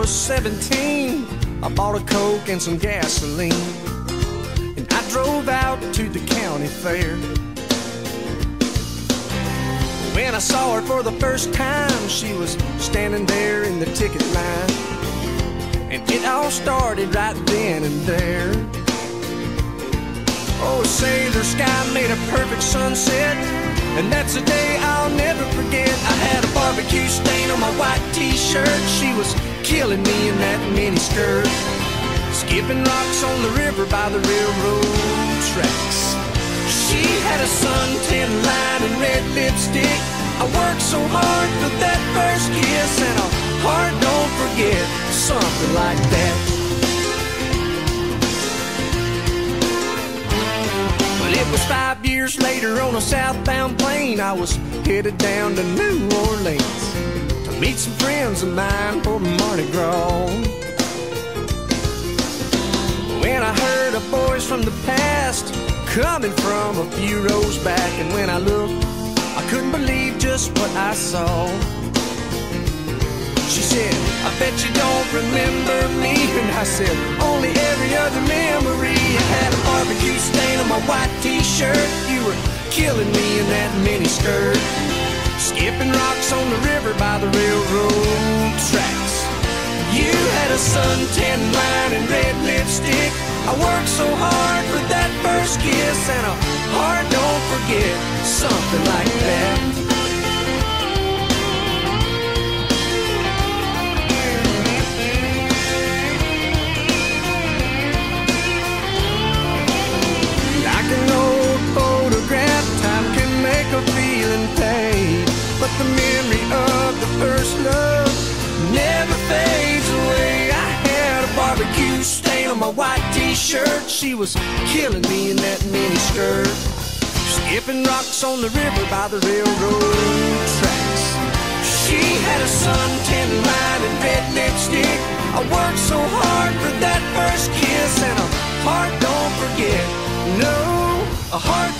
was 17, I bought a Coke and some gasoline. And I drove out to the county fair. When I saw her for the first time, she was standing there in the ticket line. And it all started right then and there. Oh, sailor sky made a perfect sunset. And that's a day I'll never forget. I had a barbecue stain on my white t-shirt. She was killing me in that mini skirt. Skipping rocks on the river by the railroad tracks. She had a suntan line and red lipstick. I worked so hard for that first kiss, and a heart don't forget something like that. Was five years later on a southbound plane. I was headed down to New Orleans to meet some friends of mine for Mardi Gras. When I heard a voice from the past coming from a few rows back, and when I looked, I couldn't believe just what I saw. She said, I bet you don't remember me. And I said, only every other memory. I had a barbecue stain on my white t-shirt. You were killing me in that mini skirt. Skipping rocks on the river by the railroad tracks. You had a suntan line and red lipstick. I worked so hard for that first kiss, and a heart don't forget something like the memory of the first love never fades away. I had a barbecue stain on my white t-shirt. She was killing me in that mini skirt. Skipping rocks on the river by the railroad tracks. She had a suntan line and red lipstick. I worked so hard for that first kiss, and a heart don't forget. No, a heart